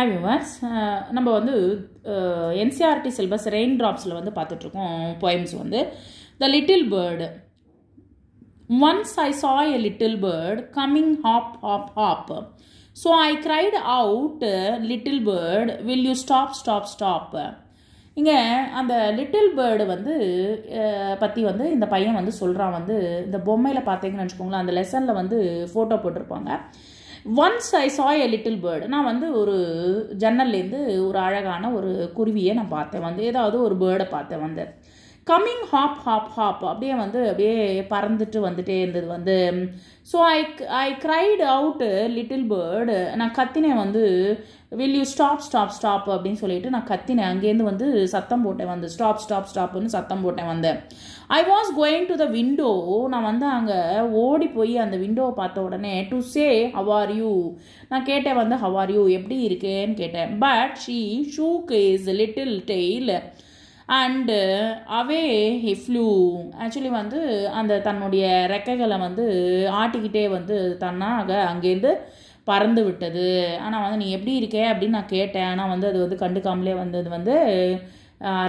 Hi viewers நம்ம வந்து NCERT syllabus rain ட்ராப்ஸில் வந்து பார்த்துட்ருக்கோம் போயம்ஸ் வந்து. The little bird once I saw a little bird coming hop hop hop so I cried out little bird will you stop stop stop இங்கே அந்த little bird வந்து பற்றி வந்து இந்த பையன் வந்து சொல்கிறான் வந்து இந்த பொம்மையில் பார்த்தீங்கன்னு வச்சுக்கோங்களேன் அந்த லெசனில் வந்து ஃபோட்டோ போட்டிருப்பாங்க. Once I saw a little bird நான் வந்து ஒரு ஜன்னல்லேருந்து ஒரு அழகான ஒரு குருவியை நான் பார்த்தேன். வந்து ஏதாவது ஒரு பேர்டை பார்த்தேன். வந்து கம்மிங் ஹாப் ஹாப் ஹாப் அப்படியே வந்து அப்படியே பறந்துட்டு வந்துட்டே இருந்தது வந்து. So I I cried out little bird நான் கத்தினேன் வந்து will you stop stop stop அப்படின்னு சொல்லிட்டு நான் கத்தினேன். அங்கேருந்து வந்து சத்தம் போட்டேன் வந்து. ஸ்டாப் ஸ்டாப் ஸ்டாப்னு சத்தம் போட்டேன் வந்து. I was going to the window நான் வந்து அங்கே ஓடி போய் அந்த விண்டோவை பார்த்த உடனே டு சே ஹவார் யூ நான் கேட்டேன் வந்து ஹவார் யூ எப்படி இருக்கேன்னு கேட்டேன். But she shoo is little tail and uh, away he flew actually வந்து அந்த தன்னுடைய ரெக்கைகளை வந்து ஆட்டிக்கிட்டே வந்து தன்னாக அங்கேருந்து பறந்து விட்டது. ஆனால் வந்து நீ எப்படி இருக்கே? அப்படின்னு நான் கேட்டேன். ஆனால் வந்து அது வந்து கண்டுக்காமலே வந்தது வந்து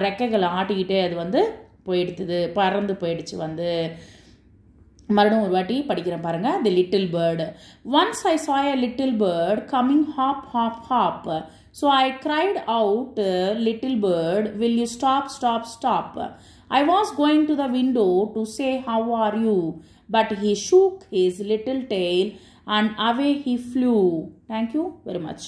ரெக்கைகளை ஆட்டிக்கிட்டே அது வந்து போயிடுத்துது பறந்து போயிடுச்சு வந்து. மறுபடியும் ஒரு வாட்டி படிக்கிறேன் பாருங்க. The little bird once I saw a little bird coming hop hop hop so I cried out little bird will you stop stop stop I was going to the window to say how are you but he shook his little tail and away he flew thank you very much